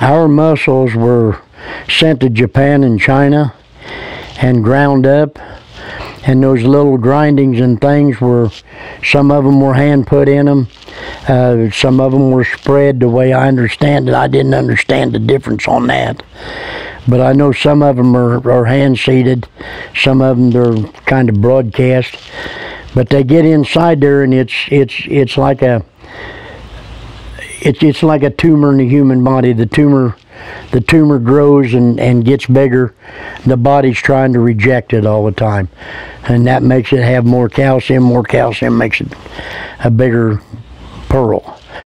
Our mussels were sent to Japan and China and ground up. And those little grindings and things were, some of them were hand put in them. Uh, some of them were spread the way I understand it. I didn't understand the difference on that. But I know some of them are, are hand seeded. Some of them they're kind of broadcast. But they get inside there and it's, it's, it's like a, it's, it's like a tumor in the human body. The tumor the tumor grows and, and gets bigger. The body's trying to reject it all the time. And that makes it have more calcium. More calcium makes it a bigger pearl.